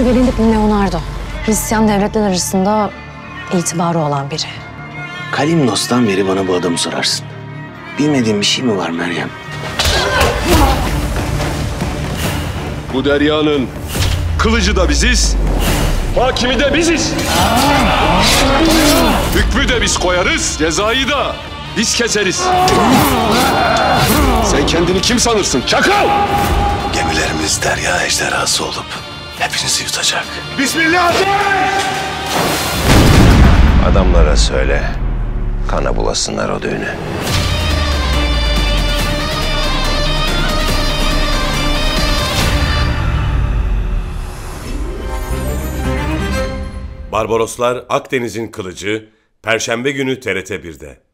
Şu belindeki Leonardo. Hristiyan devletler arasında itibarı olan biri. Kalimnos'tan beri bana bu adamı sorarsın. Bilmediğin bir şey mi var Meryem? Bu deryanın kılıcı da biziz, hakimi de biziz. Hükmü de biz koyarız, cezayı da biz keseriz. Sen kendini kim sanırsın çakal? Gemilerimiz derya ejderhası olup hepinizi yutacak. Bismillah! Adamlara söyle. Kana bulasınlar o düğünü. Barbaroslar Akdeniz'in Kılıcı Perşembe günü TRT 1'de.